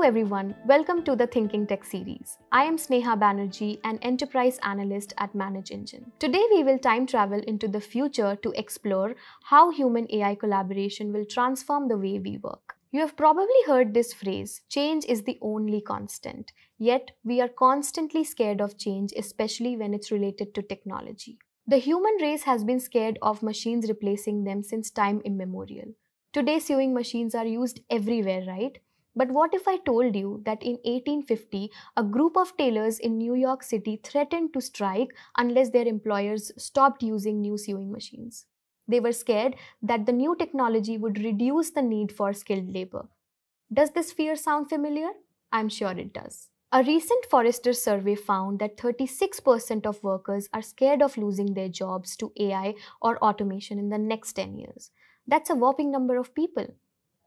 Hello everyone, welcome to the Thinking Tech series. I am Sneha Banerjee, an enterprise analyst at ManageEngine. Today we will time travel into the future to explore how human AI collaboration will transform the way we work. You have probably heard this phrase, change is the only constant. Yet we are constantly scared of change, especially when it's related to technology. The human race has been scared of machines replacing them since time immemorial. Today sewing machines are used everywhere, right? But what if I told you that in 1850, a group of tailors in New York City threatened to strike unless their employers stopped using new sewing machines? They were scared that the new technology would reduce the need for skilled labor. Does this fear sound familiar? I'm sure it does. A recent Forrester survey found that 36% of workers are scared of losing their jobs to AI or automation in the next 10 years. That's a whopping number of people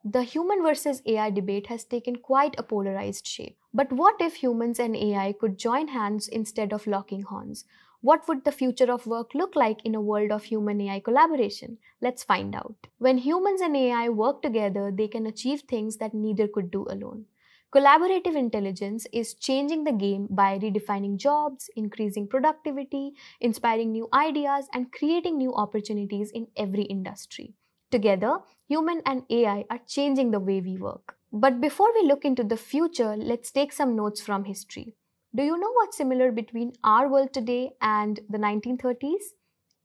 the human versus AI debate has taken quite a polarized shape. But what if humans and AI could join hands instead of locking horns? What would the future of work look like in a world of human AI collaboration? Let's find out. When humans and AI work together, they can achieve things that neither could do alone. Collaborative intelligence is changing the game by redefining jobs, increasing productivity, inspiring new ideas, and creating new opportunities in every industry. Together, human and AI are changing the way we work. But before we look into the future, let's take some notes from history. Do you know what's similar between our world today and the 1930s?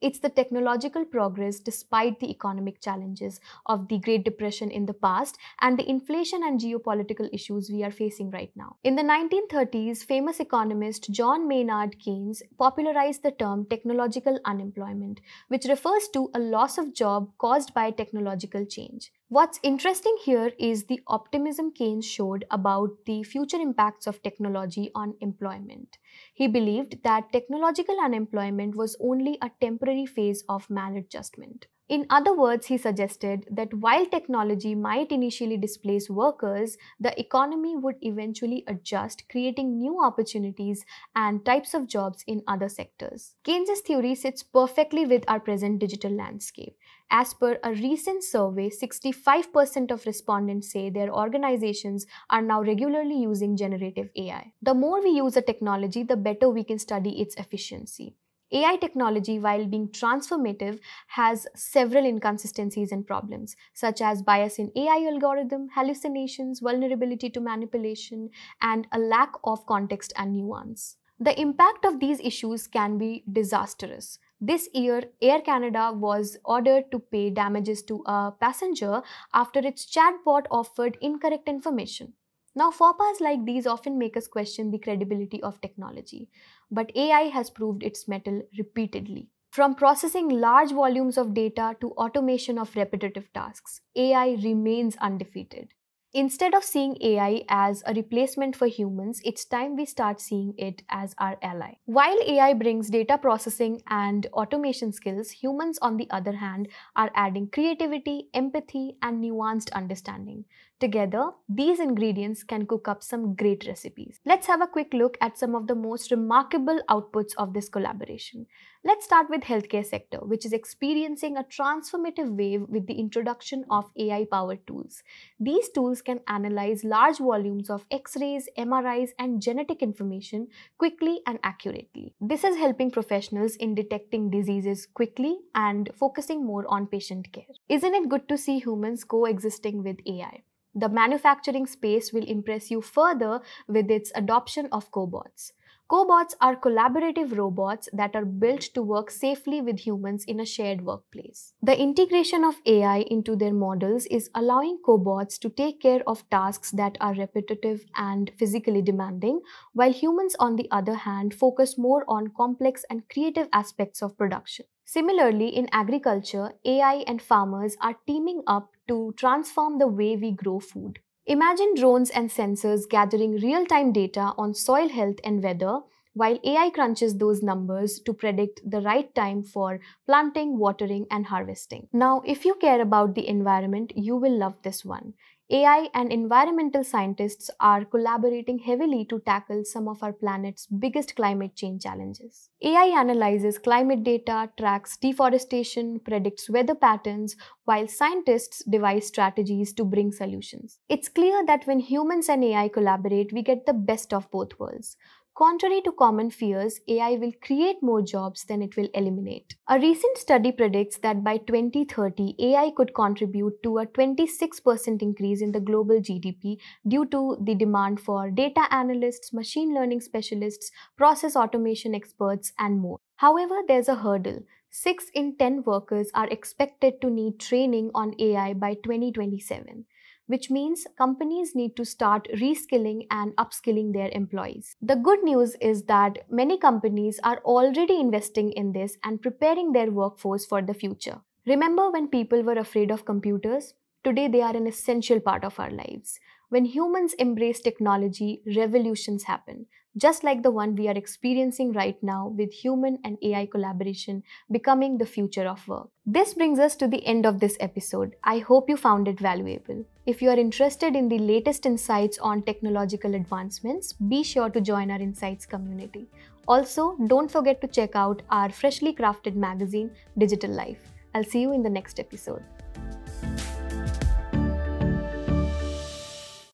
It's the technological progress despite the economic challenges of the Great Depression in the past and the inflation and geopolitical issues we are facing right now. In the 1930s, famous economist John Maynard Keynes popularized the term technological unemployment, which refers to a loss of job caused by technological change. What's interesting here is the optimism Keynes showed about the future impacts of technology on employment. He believed that technological unemployment was only a temporary phase of maladjustment. In other words, he suggested that while technology might initially displace workers, the economy would eventually adjust, creating new opportunities and types of jobs in other sectors. Keynes's theory sits perfectly with our present digital landscape. As per a recent survey, 65% of respondents say their organizations are now regularly using generative AI. The more we use a technology, the better we can study its efficiency. AI technology, while being transformative, has several inconsistencies and problems, such as bias in AI algorithm, hallucinations, vulnerability to manipulation, and a lack of context and nuance. The impact of these issues can be disastrous. This year, Air Canada was ordered to pay damages to a passenger after its chatbot offered incorrect information. Now, faux pas like these often make us question the credibility of technology, but AI has proved its mettle repeatedly. From processing large volumes of data to automation of repetitive tasks, AI remains undefeated. Instead of seeing AI as a replacement for humans, it's time we start seeing it as our ally. While AI brings data processing and automation skills, humans, on the other hand, are adding creativity, empathy, and nuanced understanding. Together, these ingredients can cook up some great recipes. Let's have a quick look at some of the most remarkable outputs of this collaboration. Let's start with healthcare sector, which is experiencing a transformative wave with the introduction of AI-powered tools. These tools can analyze large volumes of X-rays, MRIs, and genetic information quickly and accurately. This is helping professionals in detecting diseases quickly and focusing more on patient care. Isn't it good to see humans coexisting with AI? The manufacturing space will impress you further with its adoption of cobots. Cobots are collaborative robots that are built to work safely with humans in a shared workplace. The integration of AI into their models is allowing cobots to take care of tasks that are repetitive and physically demanding, while humans, on the other hand, focus more on complex and creative aspects of production. Similarly, in agriculture, AI and farmers are teaming up to transform the way we grow food. Imagine drones and sensors gathering real-time data on soil health and weather, while AI crunches those numbers to predict the right time for planting, watering, and harvesting. Now, if you care about the environment, you will love this one. AI and environmental scientists are collaborating heavily to tackle some of our planet's biggest climate change challenges. AI analyzes climate data, tracks deforestation, predicts weather patterns, while scientists devise strategies to bring solutions. It's clear that when humans and AI collaborate, we get the best of both worlds. Contrary to common fears, AI will create more jobs than it will eliminate. A recent study predicts that by 2030, AI could contribute to a 26% increase in the global GDP due to the demand for data analysts, machine learning specialists, process automation experts, and more. However, there's a hurdle. 6 in 10 workers are expected to need training on AI by 2027 which means companies need to start reskilling and upskilling their employees. The good news is that many companies are already investing in this and preparing their workforce for the future. Remember when people were afraid of computers? Today they are an essential part of our lives. When humans embrace technology, revolutions happen, just like the one we are experiencing right now with human and AI collaboration becoming the future of work. This brings us to the end of this episode. I hope you found it valuable. If you are interested in the latest insights on technological advancements, be sure to join our Insights community. Also, don't forget to check out our freshly crafted magazine, Digital Life. I'll see you in the next episode.